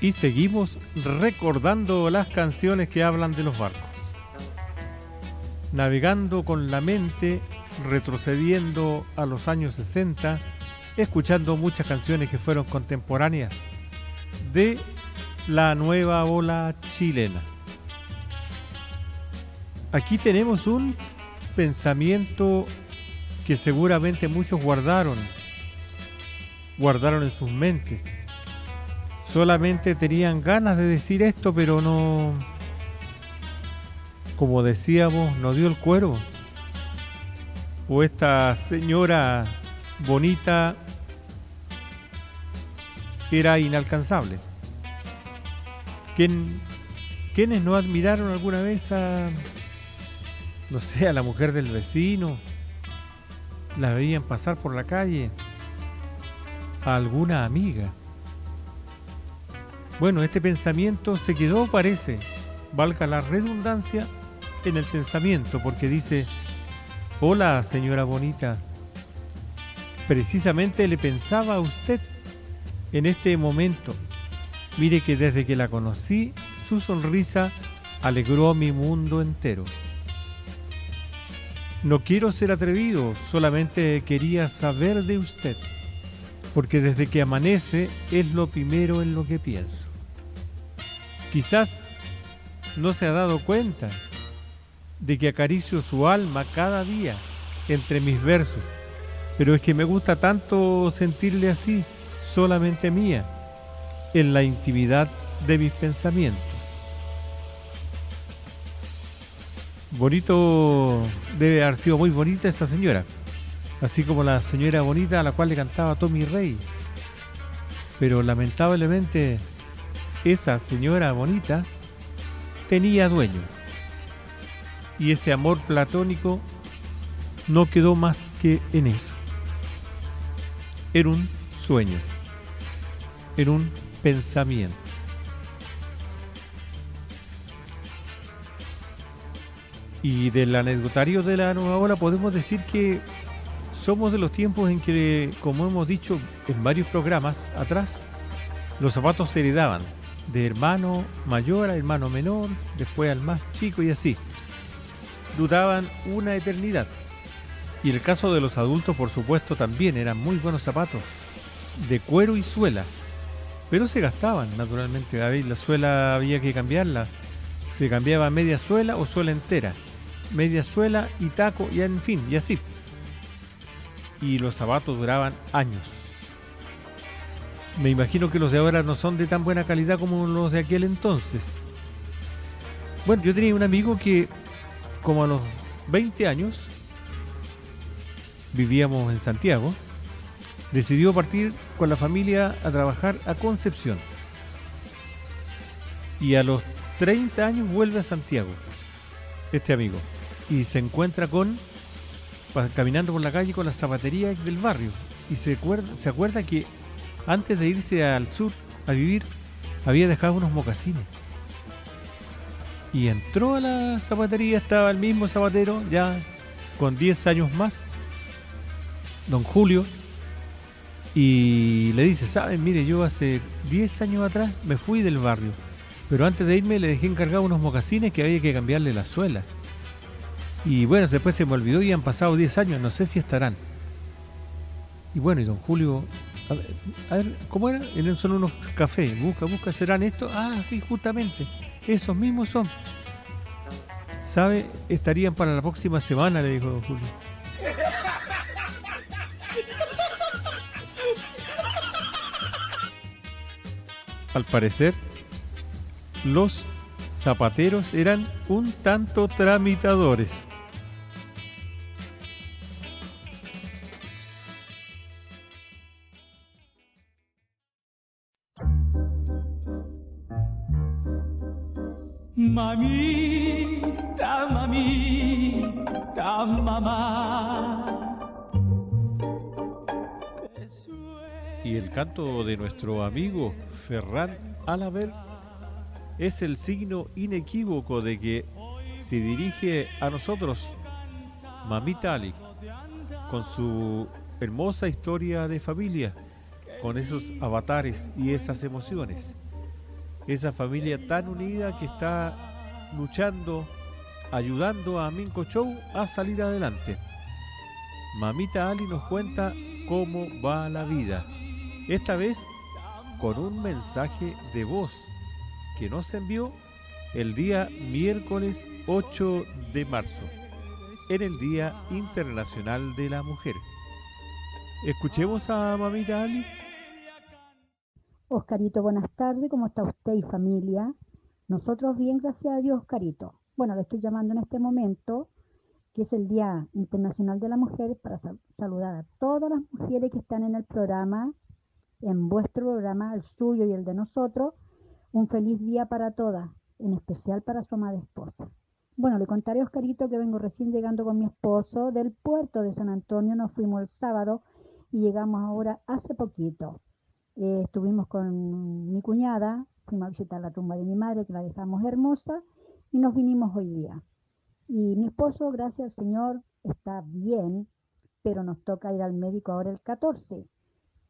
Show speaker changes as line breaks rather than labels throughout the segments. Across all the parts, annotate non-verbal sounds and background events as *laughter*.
Y seguimos recordando las canciones que hablan de los barcos. Navegando con la mente, retrocediendo a los años 60, escuchando muchas canciones que fueron contemporáneas de la nueva ola chilena. Aquí tenemos un pensamiento que seguramente muchos guardaron, guardaron en sus mentes. Solamente tenían ganas de decir esto, pero no, como decíamos, no dio el cuero. O esta señora bonita era inalcanzable. ¿Quién, ¿Quiénes no admiraron alguna vez a, no sé, a la mujer del vecino? La veían pasar por la calle. A alguna amiga. Bueno, este pensamiento se quedó, parece, valga la redundancia, en el pensamiento, porque dice, hola señora bonita, precisamente le pensaba a usted en este momento. Mire que desde que la conocí, su sonrisa alegró mi mundo entero. No quiero ser atrevido, solamente quería saber de usted, porque desde que amanece es lo primero en lo que pienso. Quizás no se ha dado cuenta de que acaricio su alma cada día entre mis versos, pero es que me gusta tanto sentirle así, solamente mía, en la intimidad de mis pensamientos. Bonito, debe haber sido muy bonita esa señora, así como la señora bonita a la cual le cantaba Tommy Rey. Pero lamentablemente esa señora bonita tenía dueño. Y ese amor platónico no quedó más que en eso. Era un sueño, era un pensamiento. Y del anecdotario de la nueva ola podemos decir que somos de los tiempos en que, como hemos dicho en varios programas atrás, los zapatos se heredaban de hermano mayor a hermano menor, después al más chico y así. Duraban una eternidad. Y el caso de los adultos, por supuesto, también eran muy buenos zapatos, de cuero y suela. Pero se gastaban, naturalmente. La suela había que cambiarla. Se cambiaba media suela o suela entera. Media suela y taco, y en fin, y así. Y los zapatos duraban años. Me imagino que los de ahora no son de tan buena calidad como los de aquel entonces. Bueno, yo tenía un amigo que, como a los 20 años, vivíamos en Santiago, decidió partir con la familia a trabajar a Concepción. Y a los 30 años vuelve a Santiago, este amigo, y se encuentra con, caminando por la calle con las zapaterías del barrio. Y se acuerda, se acuerda que antes de irse al sur a vivir, había dejado unos mocasines. Y entró a la zapatería, estaba el mismo zapatero, ya con 10 años más, don Julio, y le dice, ¿saben? Mire, yo hace 10 años atrás me fui del barrio, pero antes de irme le dejé encargado unos mocasines que había que cambiarle la suela. Y bueno, después se me olvidó y han pasado 10 años, no sé si estarán. Y bueno, y don Julio a ver, ¿cómo era? Son unos cafés. Busca, busca, ¿serán estos? Ah, sí, justamente. Esos mismos son. ¿Sabe? Estarían para la próxima semana, le dijo Julio. Al parecer, los zapateros eran un tanto tramitadores. Y el canto de nuestro amigo Ferran Alaver es el signo inequívoco de que se dirige a nosotros, Mamita Ali, con su hermosa historia de familia, con esos avatares y esas emociones. esa familia tan unida que está luchando, ayudando a Minko Show a salir adelante. Mamita Ali nos cuenta cómo va la vida. Esta vez con un mensaje de voz que nos envió el día miércoles 8 de marzo, en el Día Internacional de la Mujer. Escuchemos a Mamita Ali.
Oscarito, buenas tardes, ¿cómo está usted y familia? Nosotros bien, gracias a Dios, Oscarito. Bueno, le estoy llamando en este momento, que es el Día Internacional de la Mujer, para saludar a todas las mujeres que están en el programa, en vuestro programa, el suyo y el de nosotros. Un feliz día para todas, en especial para su amada esposa. Bueno, le contaré a Oscarito que vengo recién llegando con mi esposo del puerto de San Antonio. Nos fuimos el sábado y llegamos ahora hace poquito. Eh, estuvimos con mi cuñada, fuimos a visitar la tumba de mi madre, que la dejamos hermosa, y nos vinimos hoy día. Y mi esposo, gracias al Señor, está bien, pero nos toca ir al médico ahora el 14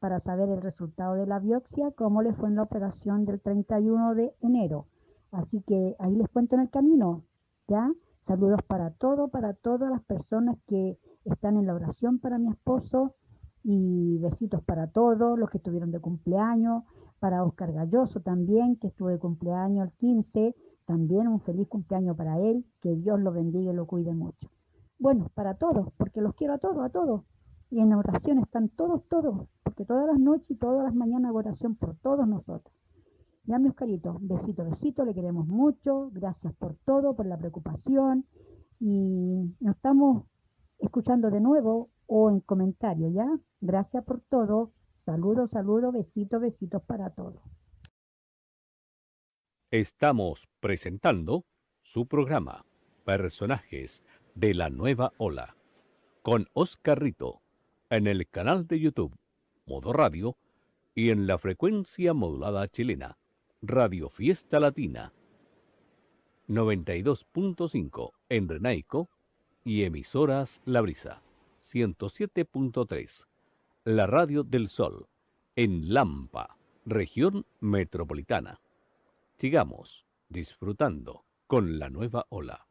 para saber el resultado de la biopsia, cómo le fue en la operación del 31 de enero. Así que ahí les cuento en el camino, ¿ya? Saludos para todo, para todas las personas que están en la oración para mi esposo, y besitos para todos los que estuvieron de cumpleaños, para Oscar Galloso también, que estuvo de cumpleaños el 15, también un feliz cumpleaños para él, que Dios lo bendiga y lo cuide mucho. Bueno, para todos, porque los quiero a todos, a todos. Y en oración están todos, todos, porque todas las noches y todas las mañanas oración por todos nosotros. Ya, mi Oscarito, besito, besito, le queremos mucho, gracias por todo, por la preocupación, y nos estamos escuchando de nuevo o en comentario, ¿ya? Gracias por todo. Saludos, saludos, besitos, besitos para todos.
Estamos presentando su programa Personajes de la Nueva Ola con Oscar Rito en el canal de YouTube Modo Radio y en la frecuencia modulada chilena Radio Fiesta Latina 92.5 en Renaico y emisoras La Brisa 107.3 la radio del sol, en Lampa, región metropolitana. Sigamos disfrutando con la nueva ola.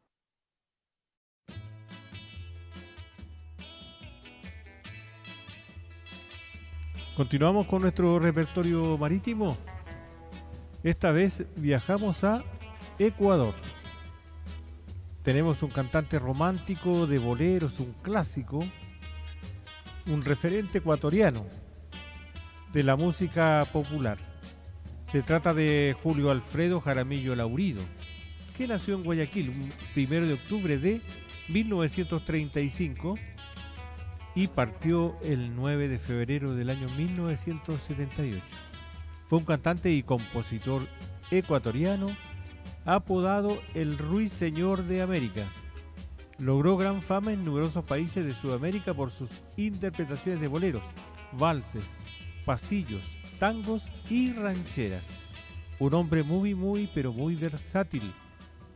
Continuamos con nuestro repertorio marítimo. Esta vez viajamos a Ecuador. Tenemos un cantante romántico de boleros, un clásico, un referente ecuatoriano de la música popular. Se trata de Julio Alfredo Jaramillo Laurido, que nació en Guayaquil un primero de octubre de 1935 y partió el 9 de febrero del año 1978. Fue un cantante y compositor ecuatoriano apodado el Ruiseñor de América Logró gran fama en numerosos países de Sudamérica por sus interpretaciones de boleros, valses, pasillos, tangos y rancheras. Un hombre muy, muy, pero muy versátil,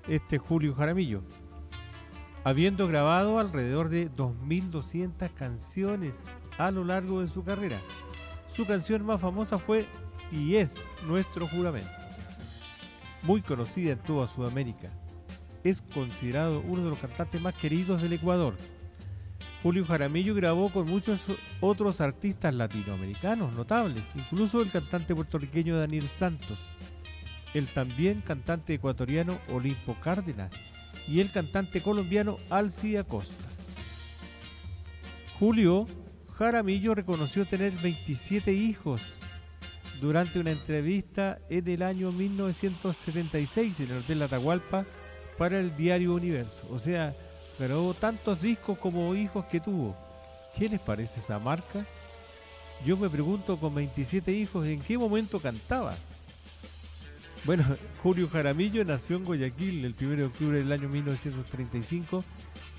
este Julio Jaramillo, habiendo grabado alrededor de 2.200 canciones a lo largo de su carrera. Su canción más famosa fue Y es nuestro juramento, muy conocida en toda Sudamérica es considerado uno de los cantantes más queridos del Ecuador. Julio Jaramillo grabó con muchos otros artistas latinoamericanos notables, incluso el cantante puertorriqueño Daniel Santos, el también cantante ecuatoriano Olimpo Cárdenas y el cantante colombiano Alci Acosta. Julio Jaramillo reconoció tener 27 hijos durante una entrevista en el año 1976 en el Hotel Atahualpa para el diario Universo. O sea, grabó tantos discos como hijos que tuvo. ¿Qué les parece esa marca? Yo me pregunto con 27 hijos, ¿en qué momento cantaba? Bueno, *laughs* Julio Jaramillo nació en Guayaquil el 1 de octubre del año 1935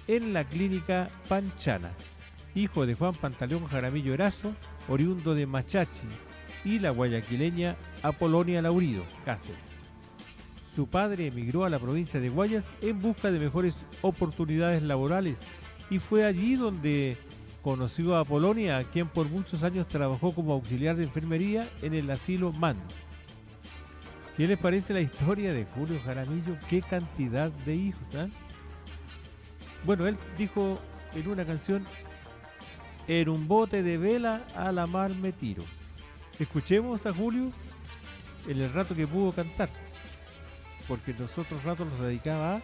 en la clínica Panchana, hijo de Juan Pantaleón Jaramillo Erazo, oriundo de Machachi, y la guayaquileña Apolonia Laurido Cáceres. Su padre emigró a la provincia de Guayas en busca de mejores oportunidades laborales y fue allí donde conoció a Polonia, quien por muchos años trabajó como auxiliar de enfermería en el asilo MAN. ¿Qué les parece la historia de Julio Jaramillo? ¿Qué cantidad de hijos? ah? Bueno, él dijo en una canción, en un bote de vela a la mar me tiro. Escuchemos a Julio en el rato que pudo cantar, porque los otros ratos los dedicaba a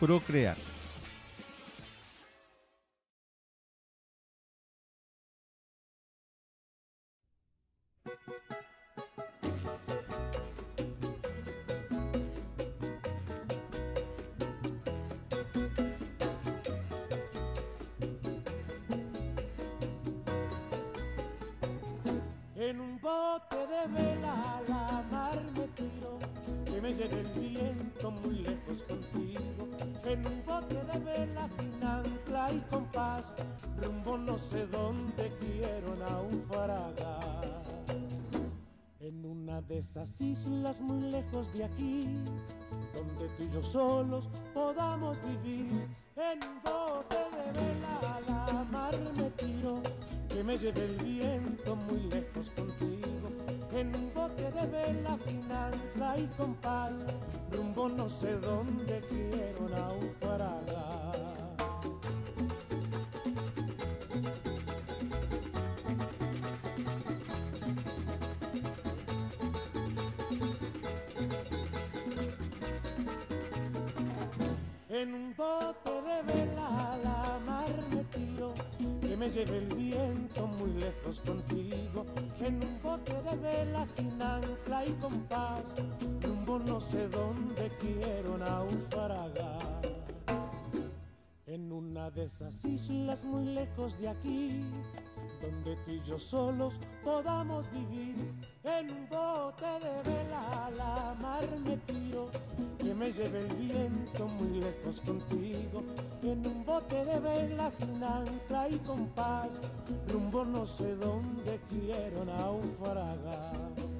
procrear.
Bote de vela a la mar me tiro, que me lleve el viento muy lejos contigo. En un bote de vela sin ancla y compás, rumbo no sé dónde quiero naufragar. En una de esas islas muy lejos de aquí, donde tú y yo solos podamos vivir. En bote de vela a la mar me tiro, que me lleve el viento muy lejos contigo. En un bote de vela sin ancla y compás, rumbo no sé dónde quiero naufragar. Bote de vela a la mar me tiro, que me lleve el viento muy lejos contigo. En un bote de vela sin ancla y compás, rumbo no sé dónde quiero naufragar. En una de esas islas muy lejos de aquí, donde tú y yo solos podamos vivir. En un bote de vela a la mar me tiro, que me lleve el viento muy lejos contigo. En un bote de vela sin ancla y compás, rumbo no sé dónde quiero naufragar.